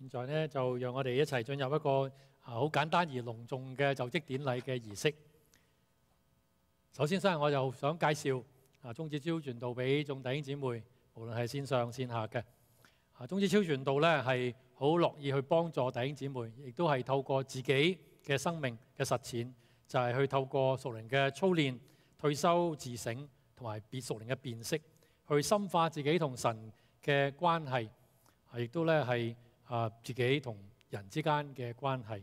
現在呢，就讓我哋一齊進入一個啊好簡單而隆重嘅就職典禮嘅儀式。首先，生我就想介紹啊中子超傳道俾眾弟兄姊妹，無論係線上線下嘅啊中子超傳道呢係好樂意去幫助弟兄姊妹，亦都係透過自己嘅生命嘅實踐，就係、去透過熟靈嘅操練、退休自省同埋別熟靈嘅辨識，去深化自己同神嘅關係，亦都咧係啊自己同人之間嘅關係。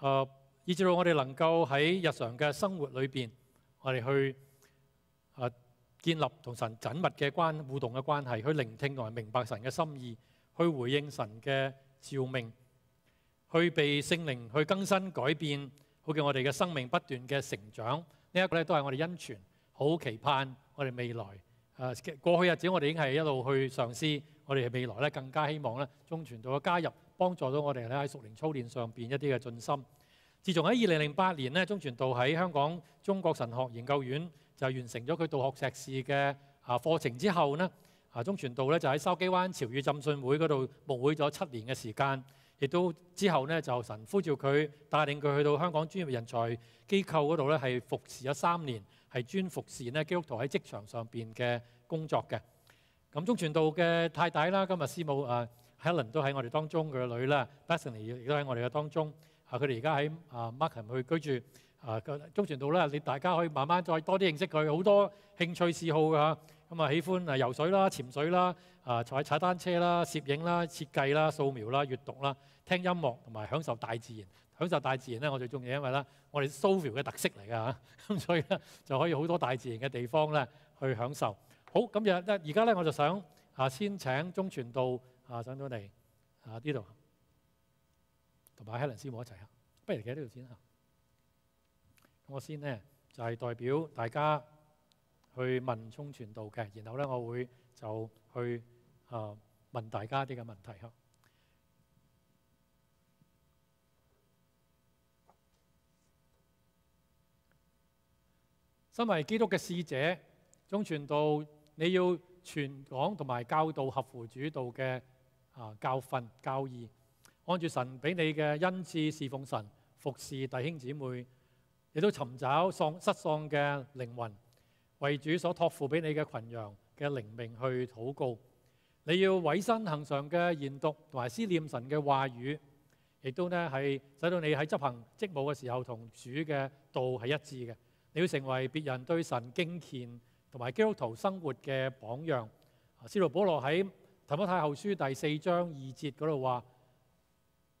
誒，以至到我哋能夠喺日常嘅生活裏邊，我哋去誒建立同神緊密嘅關互動嘅關係，去聆聽同埋明白神嘅心意，去回應神嘅召命，去被聖靈去更新改變，好叫我哋嘅生命不斷嘅成長。呢一個咧都係我哋恩泉好期盼我哋未來。誒過去日子我哋已經係一路去嘗試，我哋未來咧更加希望咧中傳道嘅加入，幫助到我哋咧喺熟靈操練上邊一啲嘅進心。自從喺二零零八年咧，中傳道喺香港中國神學研究院就完成咗佢道學碩士嘅啊課程之後呢，啊中傳道咧就喺筲箕灣潮語浸信會嗰度牧會咗七年嘅時間，亦都之後呢，就神呼召佢帶領佢去到香港專業人才機構嗰度咧係服侍咗三年。係專服侍咧基督徒喺職場上邊嘅工作嘅。咁中傳道嘅太太啦，今日師母啊 Helen 都喺我哋當中，佢嘅女啦 Bethany 亦都喺我哋嘅當中。啊，佢哋而家喺啊 Markham 去居住。啊，中傳道咧，你大家可以慢慢再多啲認識佢，好多興趣嗜好㗎。咁啊，喜歡啊游水啦、潛水啦、啊踩踩單車啦、攝影啦、設計啦、素描啦、閱讀啦、聽音樂同埋享受大自然。享受大自然咧，我最中意，因為咧，我哋 Soul 嘅特色嚟㗎嚇，咁所以咧就可以好多大自然嘅地方咧去享受。好，咁日咧而家咧我就想啊先請中傳道啊上到嚟啊呢度，同埋 Helen 師母一齊啊，不如企喺呢度先嚇。我先咧就係代表大家去問中傳道嘅，然後咧我會就去啊問大家啲嘅問題嚇。身為基督嘅使者，中傳道你要傳講同埋教导合乎主道嘅啊教訓教義，按住神俾你嘅恩赐侍奉神，服侍弟兄姊妹，亦都尋找丧失喪嘅靈魂，為主所托付俾你嘅群羊嘅靈命去祷告。你要委身行上嘅研讀同埋思念神嘅話語，亦都呢係使到你喺執行職務嘅時候同主嘅道係一致嘅。你要成為別人對神敬虔同埋基督徒生活嘅榜樣。使徒保羅喺提摩太後書第四章二節嗰度話：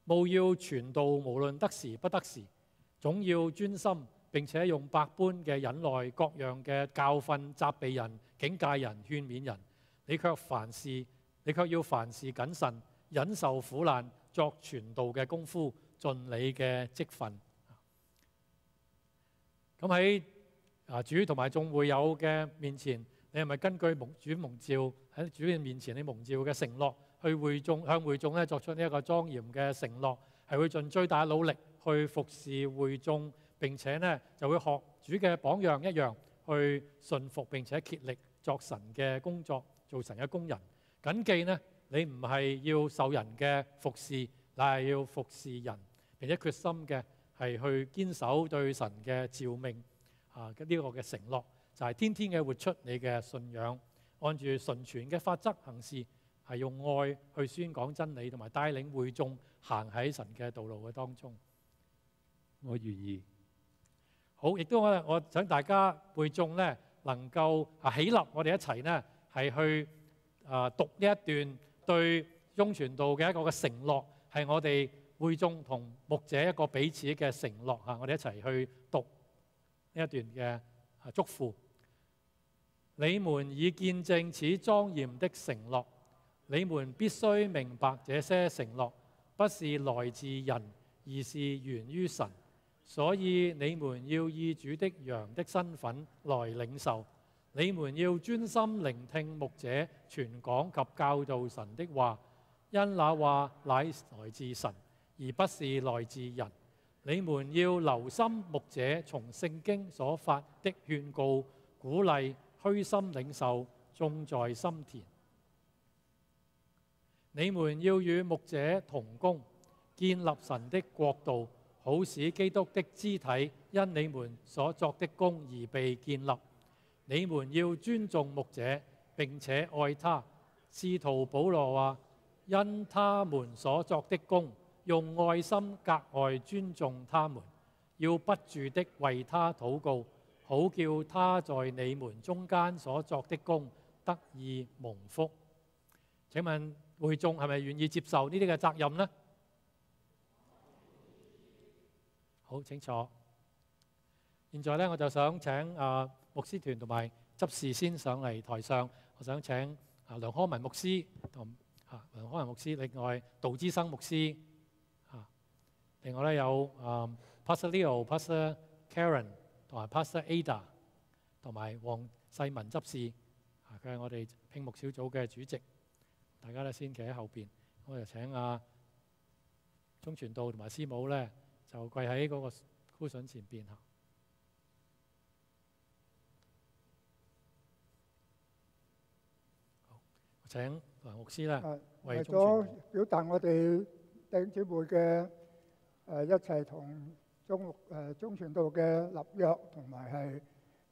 務要傳道，無論得時不得時，總要專心，並且用百般嘅忍耐、各樣嘅教訓、責備人、警戒人、勸勉人。你卻凡事，你卻要凡事謹慎，忍受苦難，作傳道嘅功夫，盡你嘅職分。咁喺啊主同埋眾會友嘅面前，你係咪根據蒙主蒙召喺主嘅面前，你蒙召嘅承諾，去會眾向會眾咧作出呢一個莊嚴嘅承諾，係會盡最大努力去服侍會眾，並且呢就會學主嘅榜樣一樣去順服並且竭力作神嘅工作，做神嘅工人。謹記呢，你唔係要受人嘅服侍，乃係要服侍人，並且決心嘅。係去堅守對神嘅召命啊！呢、這個嘅承諾就係、是、天天嘅活出你嘅信仰，按住純全嘅法則行事，係用愛去宣講真理，同埋帶領會眾行喺神嘅道路嘅當中。我願意。好，亦都我我想大家會眾咧能夠啊起立，我哋一齊呢係去啊讀呢一段對中傳道嘅一個嘅承諾，係我哋。會眾同牧者一個彼此嘅承諾嚇，我哋一齊去讀呢一段嘅祝福。你們已見證此莊嚴的承諾，你們必須明白這些承諾不是來自人，而是源於神。所以你們要以主的羊的身份來領受。你們要專心聆聽牧者傳講及教導神的話，因那話乃來自神。而不是來自人。你們要留心牧者從聖經所發的勸告、鼓勵，虛心領受，種在心田。你們要與牧者同工，建立神的國度，好使基督的肢體因你們所作的工而被建立。你們要尊重牧者，並且愛他。使徒保羅話：因他們所作的工，用愛心格外尊重他們，要不住的為他禱告，好叫他在你們中間所作的工得以蒙福。請問會眾係咪願意接受呢啲嘅責任呢？好，請坐。現在呢，我就想請啊牧師團同埋執事先上嚟台上。我想請啊梁康文牧師同啊梁康文牧師，另外杜之生牧師，另外咧有啊 Pastor Leo、Pastor Karen 同埋 Pastor Ada 同埋黃世文執事啊，佢係我哋聘牧小組嘅主席。大家咧先企喺後邊，我就請阿鐘傳道同埋師母咧就跪喺嗰個 cushion 前邊嚇。好，請梁牧師咧為咗表達我哋弟兄姊妹嘅誒一齊同中誒中傳道嘅立約，同埋係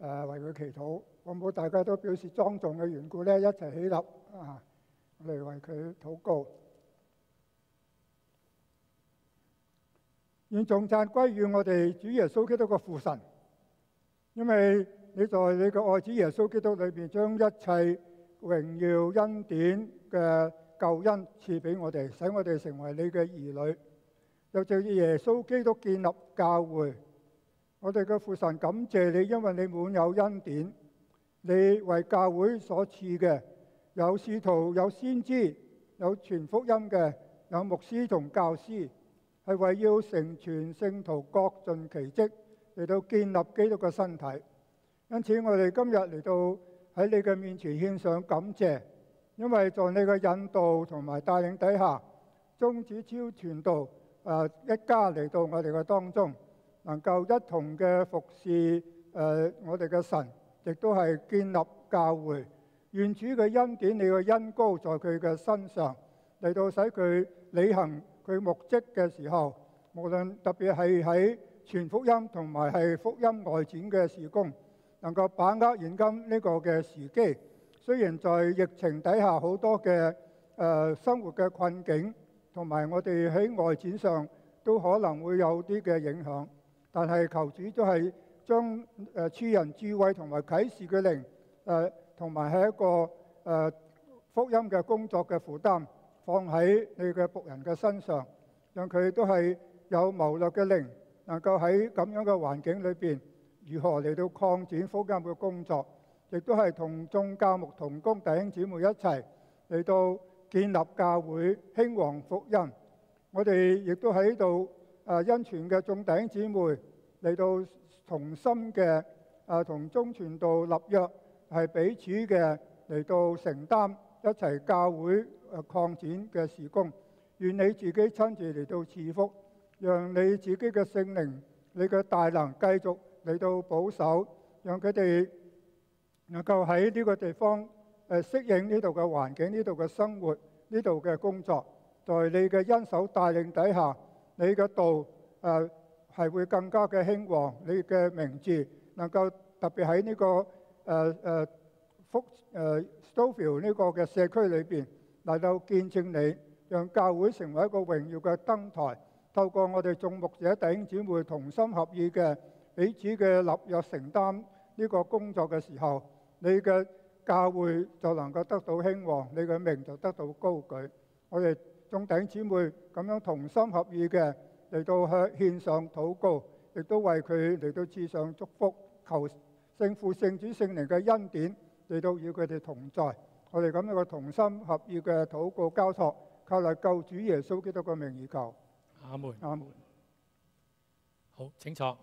誒為佢祈禱。好唔好？大家都表示莊重嘅緣故咧，一齊起立啊！我哋為佢禱告。願頌讚歸於我哋主耶穌基督嘅父神，因為你在你嘅愛子耶穌基督裏邊，將一切榮耀恩典嘅救恩賜俾我哋，使我哋成為你嘅兒女。又藉耶穌基督建立教會，我哋嘅父神感謝你，因為你滿有恩典，你為教會所賜嘅有使徒、有先知、有傳福音嘅、有牧師同教師，係為要成全聖徒，各盡其職，嚟到建立基督嘅身體。因此，我哋今日嚟到喺你嘅面前獻上感謝，因為在你嘅引導同埋帶領底下，宗旨超傳道誒一家嚟到我哋嘅當中，能夠一同嘅服侍誒我哋嘅神，亦都係建立教會。願主嘅恩典，你嘅恩膏在佢嘅身上，嚟到使佢履行佢牧職嘅時候，無論特別係喺全福音同埋係福音外展嘅事工，能夠把握現今呢個嘅時機。雖然在疫情底下好多嘅誒、生活嘅困境，同埋我哋喺外展上都可能會有啲嘅影響，但係求主都係將誒賜人智慧同埋啟示嘅靈誒，同埋係一個誒、福音嘅工作嘅負擔，放喺你嘅僕人嘅身上，讓佢都係有謀略嘅靈，能夠喺咁樣嘅環境裏邊，如何嚟到擴展福音嘅工作，亦都係同眾教牧同工弟兄姊妹一齊嚟到建立教會、興旺福音。我哋亦都喺度誒恩傳嘅眾弟兄姊妹嚟到同心嘅啊同中傳道立約，係彼此嘅嚟到承擔一齊教會誒擴展嘅事工。願你自己親自嚟到賜福，讓你自己嘅聖靈、你嘅大能繼續嚟到保守，讓佢哋能夠喺呢個地方誒適應呢度嘅環境、呢度嘅生活、呢度嘅工作。在你嘅恩手帶領底下，你嘅道誒係、呃、會更加嘅興旺，你嘅名字能夠特別喺呢、個誒誒、福誒 Stoville 呢個嘅社區裏邊嚟到見證你，讓教會成為一個榮耀嘅燈台。透過我哋眾牧者弟兄姊妹同心合意嘅彼此嘅立約承擔呢個工作嘅時候，你嘅教会就能够得到兴旺，你嘅名就得到高举。我哋眾弟兄姊妹咁样同心合意嘅嚟到向獻上祷告，亦都为佢嚟到致上祝福，求聖父、圣子、圣灵嘅恩典嚟到与佢哋同在。我哋咁樣嘅同心合意嘅祷告交託，靠嚟救主耶稣基督嘅名而求。阿门。阿门。好，請坐。